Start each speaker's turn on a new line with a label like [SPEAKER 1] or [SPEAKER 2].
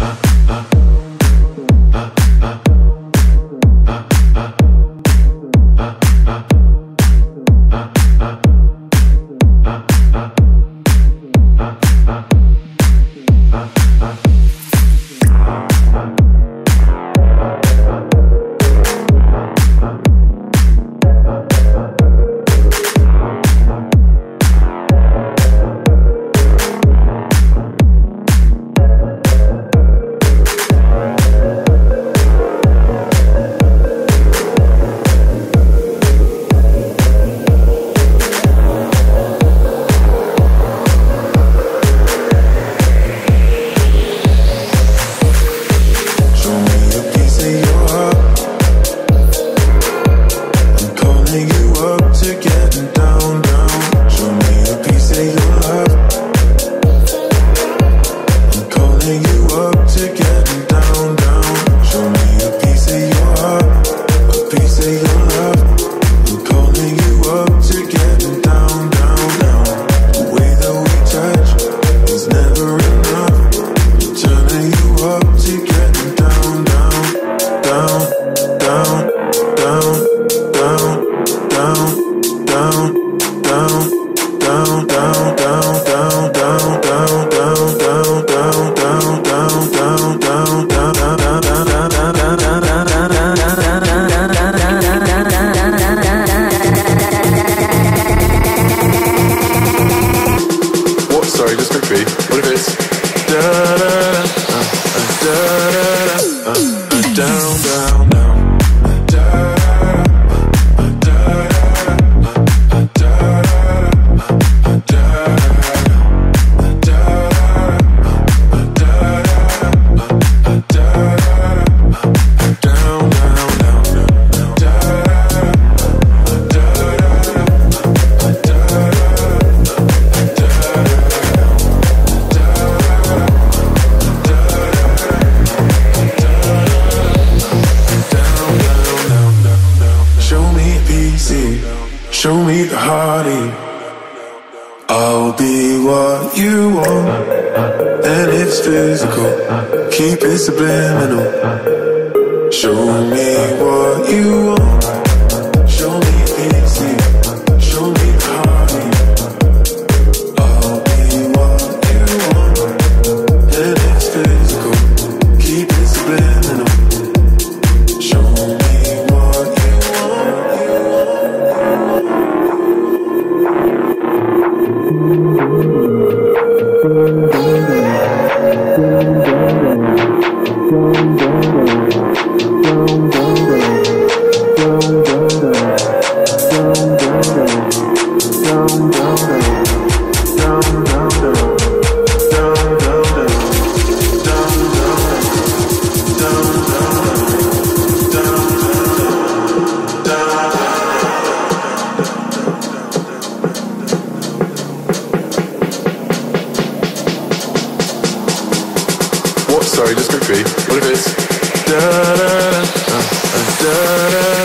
[SPEAKER 1] uh, uh. uh. Show me the heartache. I'll be what you want. And it's physical. Keep it subliminal. Show me what you want. this could be? What if it's da da da da da?